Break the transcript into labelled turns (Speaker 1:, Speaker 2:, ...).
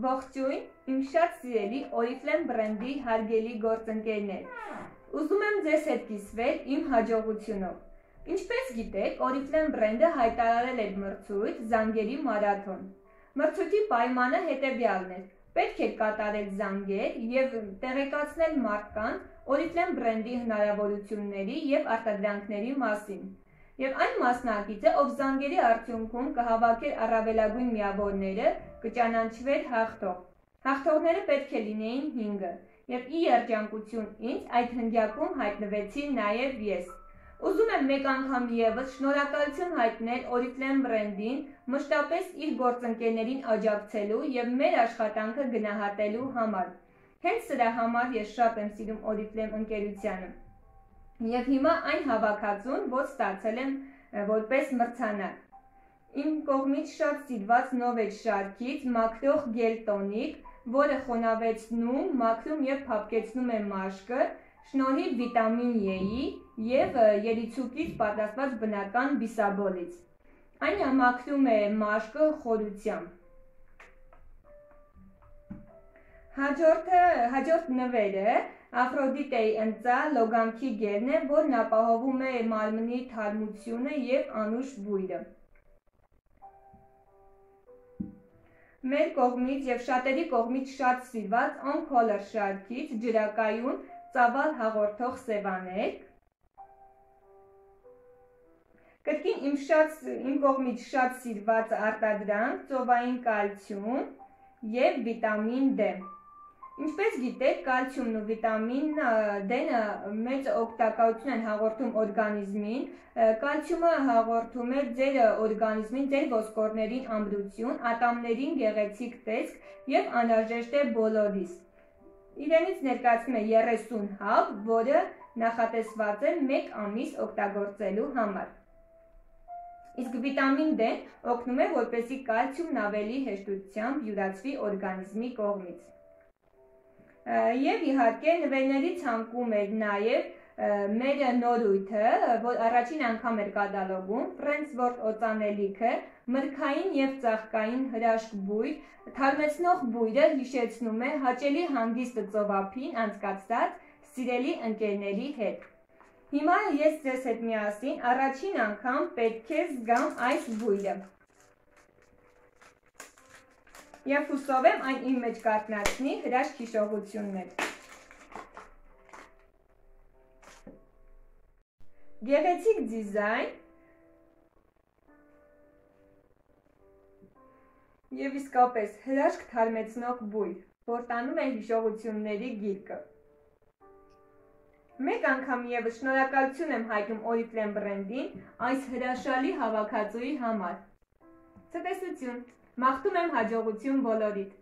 Speaker 1: Ողջույն, իմ շատ սիրելի Oriflame բրենդի հարգելի գործընկերներ։ Ուզում եմ ձեզ հետ կիսվել իմ հաջողությունով։ Ինչպես գիտեք, Oriflame բրենդը հայտարարել էր մրցույթ Զանգերի մարաթոն։ Մրցույթի պայմանը հետևյալն էր. պետք է կատարել զանգեր եւ տեղեկացնել մարդկանց Oriflame բրենդի հնարավորությունների եւ արտադրանքների մասին եւ այն մասնակիցը, ով զանգերի արդյունքում կհավաքեր առավելագույն միավորները, կճանաչվեր հաղթող։ Հաղթողները պետք է լինեին 5-ը, եւ ի երջանկություն ինձ այդ հնգյակում հայտնվեցի նաեւ ես։ Ուզում եմ մեկ անգամ եւս շնորհակալություն հայտնել Oriflame բրենդին մշտապես իր գործընկերներին աջակցելու եւ մեր աշխատանքը գնահատելու համար։ Հենց սրա համար ես շատ եմ սիրում Oriflame ընկերությանը։ Եվ հիմա այն հավաքածուն, որ ստացել եմ որպես մրցանակ։ Իմ կողմից շատ սիրված նովեջ շարքից մաքրող գել տոնիկ, որը խոնավեցնում, մաքրում եւ փափկեցնում է մաշկը, շնորհիվ վիտամին E-ի եւ երիցուկից պատրաստված բնական բիսաբոլից։ Այն մաքրում է մաշկը խորությամբ։ Հաջորդը, հաջորդ նվերը Աֆրոդիտեի ընծա լոգանքի գերն է, որն ապահովում է մարմնի թարմությունը եւ անուշ բույրը։ Մեր կողմից եւ շատերի կողմից շատ սիրված on color շարքից ջրակայուն ծավալ հաղորդող սևաներ Կրկին իմ շատ իմ կողմից շատ սիրված արտադրանք ծովային կալցիում եւ վիտամին D։ Ինչպես գիտեք, կալցիումն ու վիտամին D-ը մեծ օգտակարություն են հաղորդում օրգանիզմին։ Կալցիումը հաղորդում է ձեր օրգանիզմին, ձեր ոսկորներին ամրություն, ատամներին գեղեցիկ տեսք եւ անհրաժեշտ է բոլորիս։ Իրենից ներկայացնում է 30 հավ, որը նախատեսված է 1 ամիս օգտագործելու համար։ Իսկ վիտամին D օգնում է, որպեսզի կալցիումն ավելի հեշտությամբ յուրացվի օրգանիզմի կողմից։ Եվ իհարկե նվերների ցանկում էր նաև մեր նորույթը, որ առաջին անգամ էր կատալոգում, Friendsworth օծանելիքը, մրգային եւ ծաղկային հրաշք բույր, թարմեցնող բույրը հիշեցնում է հաճելի հանգիստը ծովափին անցկացած սիրելի ընկերների հետ։ Հիմա ես ձեզ հետ միասին առաջին անգամ պետք է զգամ այս բույրը եւ հուսով եմ այն իմ մեջ կատնացնի հրաշք հիշողություններ։ Գեղեցիկ դիզայն եւ իսկապես հրաշք թարմեցնող բույր, որ տանում է հիշողությունների գիրկը։ Մեկ անգամ եւս շնորհակալություն եմ հայտնում Oriflame բրենդին այս հրաշալի հավաքածուի համար։ Ցտեսություն։ Մաղթում եմ հաջողություն բոլորիդ։